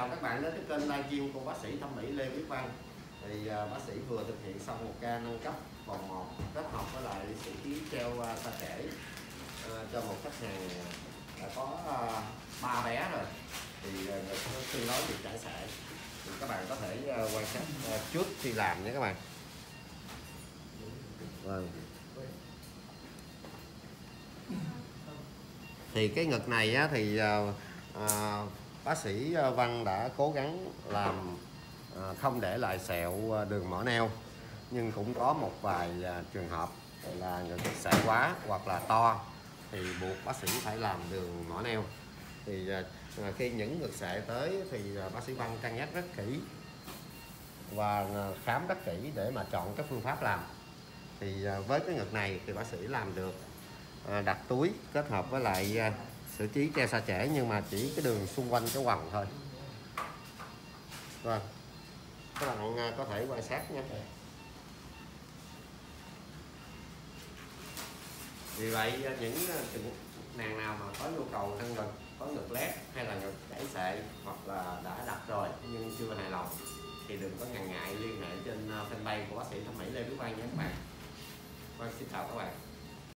chào các bạn đến cái kênh livestream của bác sĩ thẩm mỹ Lê Viết Văn. Thì à, bác sĩ vừa thực hiện xong một ca nâng cấp vòng một kết hợp với lại xử trí treo à, sa trễ à, cho một khách hàng đã có à, ba bé rồi. Thì à, nó tương đối được chảy sẻ thì các bạn có thể quan sát trước khi làm nhé các bạn. Vâng. Thì cái ngực này á, thì à, bác sĩ ờ, Văn đã cố gắng làm ờ, không để lại sẹo ờ, đường mỏ neo, nhưng cũng có một vài trường hợp là người sẹo quá hoặc là to thì buộc bác sĩ phải làm đường mỏ neo. Thì khi những ngực sẹo tới thì bác sĩ Văn cân nhắc rất kỹ và khám rất kỹ để mà chọn các phương pháp làm. Thì với cái ngực này thì bác sĩ làm được đặt túi kết hợp với lại xử trí treo xa trẻ nhưng mà chỉ cái đường xung quanh cái quần thôi rồi các bạn à, có thể quan sát nha vì vậy à, những à, trường nàng nào mà có nhu cầu thân ngực có ngực lép hay là ngực chảy xệ hoặc là đã đặt rồi nhưng chưa hài lòng thì đừng có ngần ngại liên hệ trên fanpage của bác sĩ thẩm mỹ Lê Đức quang nhé các bạn. quan xin chào các bạn.